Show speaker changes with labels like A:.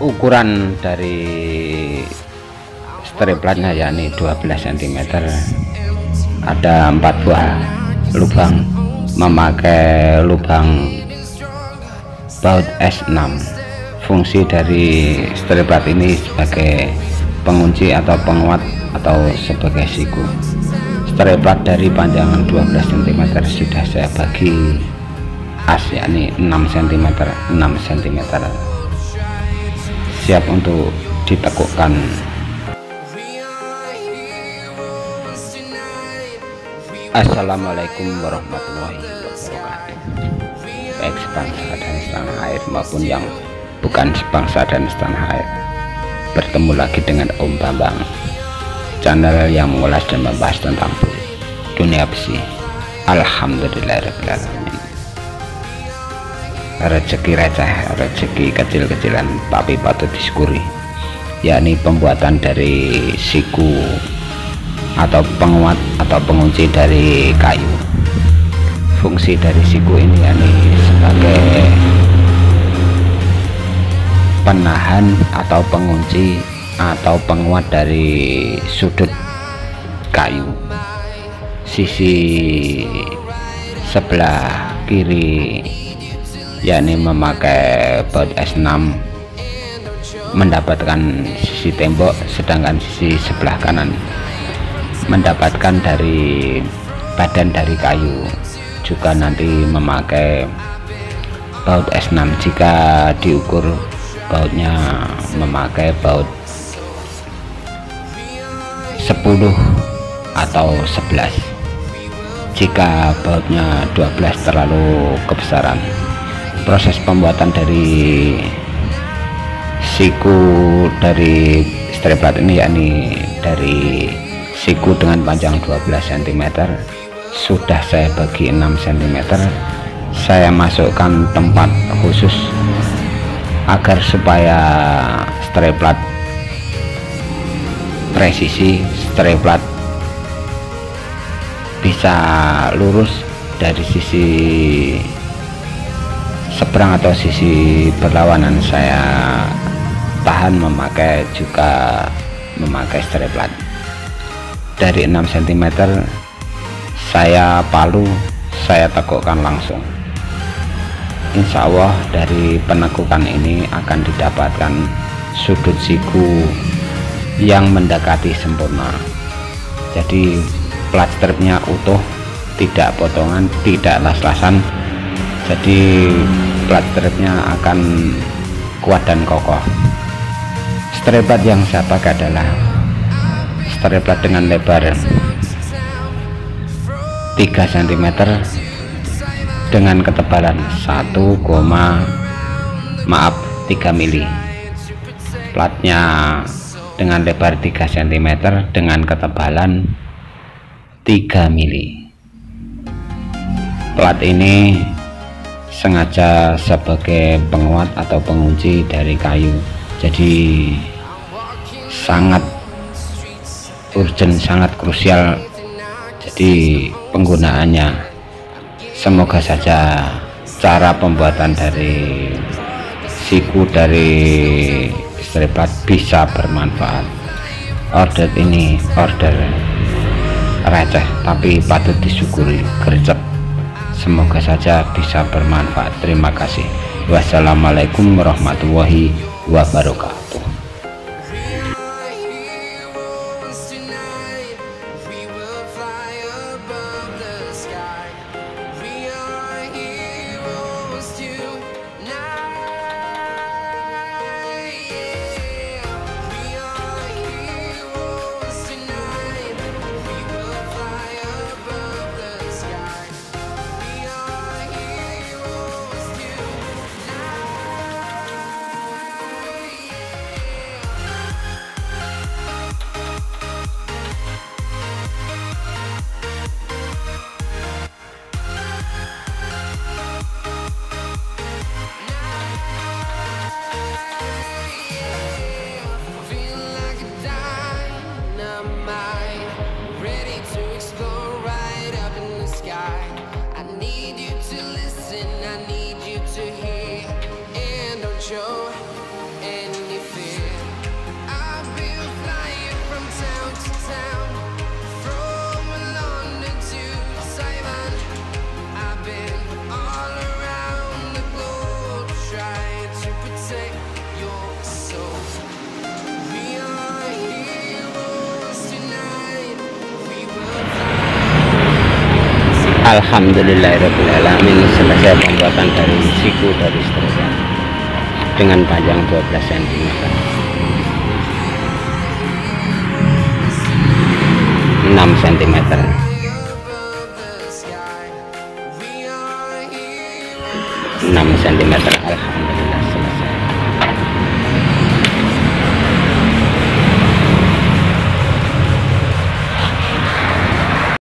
A: ukuran dari striplatnya yakni 12 cm ada empat buah lubang memakai lubang baut S6 fungsi dari striplat ini sebagai pengunci atau penguat atau sebagai siku. Striplat dari panjang 12 cm sudah saya bagi as yakni 6 cm 6 cm siap untuk ditekukkan Assalamualaikum warahmatullahi wabarakatuh. Baik sebangsa dan setanah air maupun yang bukan sebangsa dan setanah air. Bertemu lagi dengan Om Bambang. Channel yang mengulas dan membahas tentang dunia besi. Alhamdulillahirrahmanirrahim rezeki receh rezeki kecil-kecilan tapi patut disyukuri. Yakni pembuatan dari siku atau penguat atau pengunci dari kayu. Fungsi dari siku ini yakni sebagai penahan atau pengunci atau penguat dari sudut kayu. Sisi sebelah kiri yakni memakai baut S6 mendapatkan sisi tembok sedangkan sisi sebelah kanan. Mendapatkan dari badan dari kayu juga nanti memakai baut S6 jika diukur bautnya memakai baut 10 atau 11 jika bautnya 12 terlalu kebesaran proses pembuatan dari siku dari striplat ini yakni dari siku dengan panjang 12 cm sudah saya bagi 6 cm saya masukkan tempat khusus agar supaya striplat presisi striplat bisa lurus dari sisi seberang atau sisi berlawanan saya tahan memakai juga memakai striplat dari 6 cm saya palu saya tekukkan langsung. Insya Allah dari penekukan ini akan didapatkan sudut siku yang mendekati sempurna. Jadi plat stripnya utuh tidak potongan tidak las-lasan jadi plat stripnya akan kuat dan kokoh. Striplat yang saya pakai adalah striplat dengan lebar 3 cm dengan ketebalan 1, maaf 3 mili. Platnya dengan lebar 3 cm dengan ketebalan 3 mili. Plat ini sengaja sebagai penguat atau pengunci dari kayu. Jadi sangat urgent sangat krusial. Jadi penggunaannya. Semoga saja cara pembuatan dari siku dari striplat bisa bermanfaat. Order ini order receh tapi patut disyukuri. Gercep semoga saja bisa bermanfaat. Terima kasih. Wassalamualaikum warahmatullahi wabarakatuh you to listen. Alhamdulillahirrahmanirrahim selesai pembuatan dari siku dari seterusnya dengan panjang 12 cm 6 cm 6 cm Alhamdulillah